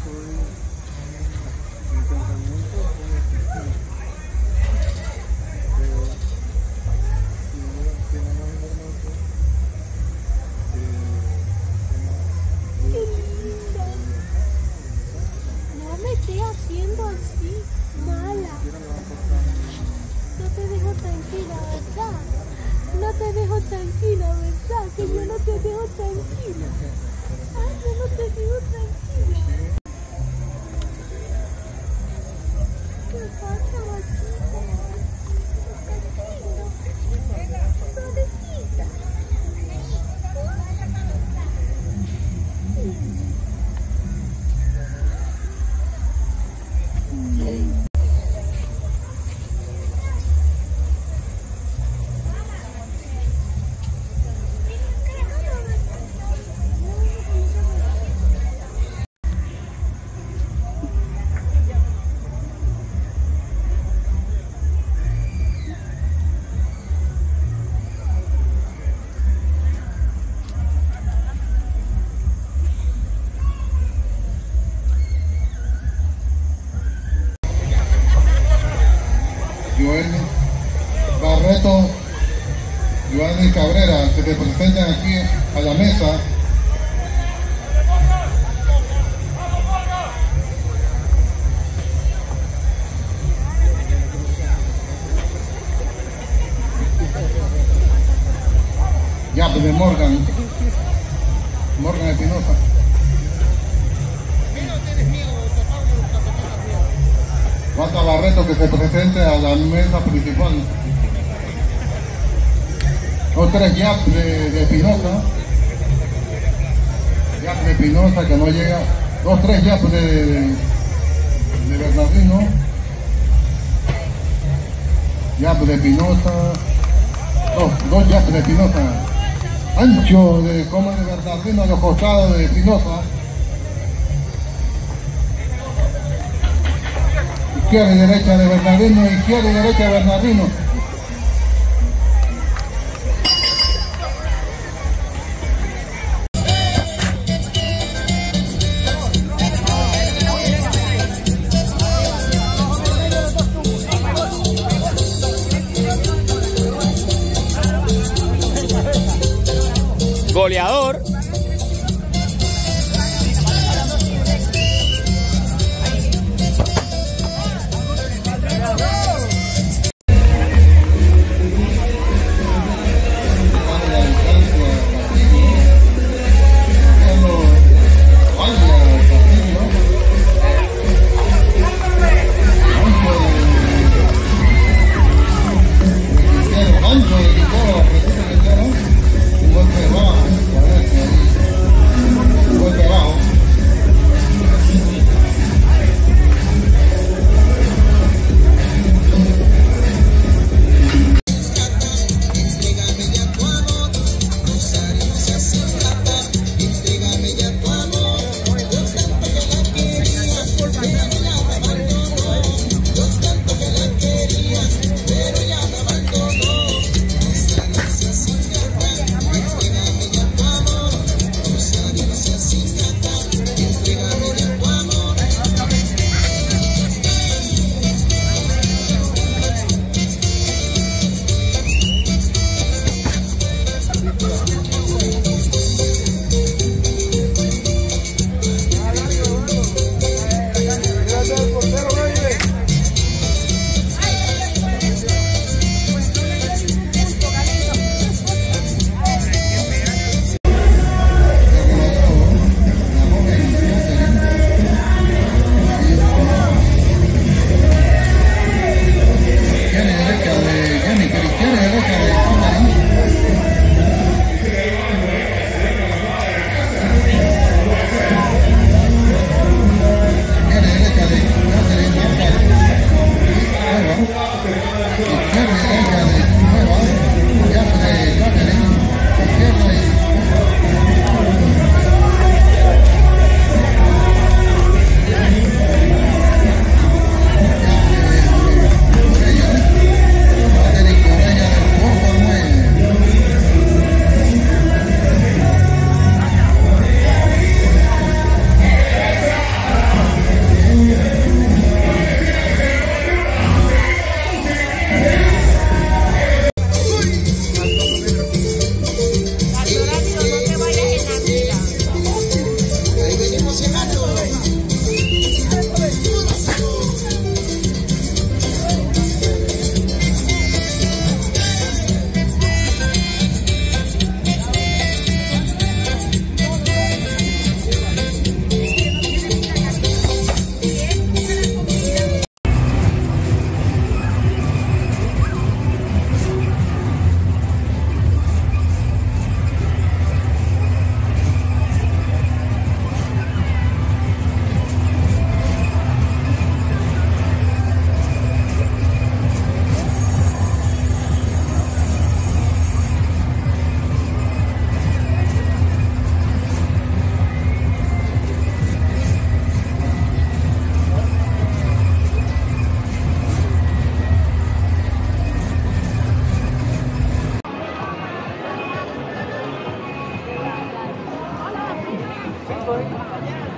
No me estoy haciendo así, mala. No te dejo tranquila, ¿verdad? No te dejo tranquila, ¿verdad? Que yo no te dejo tranquila. Ay, yo no te dejo tranquila. 这个这么 Morgan. Morgan Espinosa. Falta Barreto que se presente a la mesa principal. Los tres Yap de, Espinosa. Yap de Espinosa que no llega. Dos, tres Yap de, de, de Bernardino. Yap de Espinosa. Dos, dos Yap de Espinosa. Ancho de como de Bernardino a los costados de Espinosa. izquierda y derecha de Bernardino, izquierda y derecha de Bernardino. for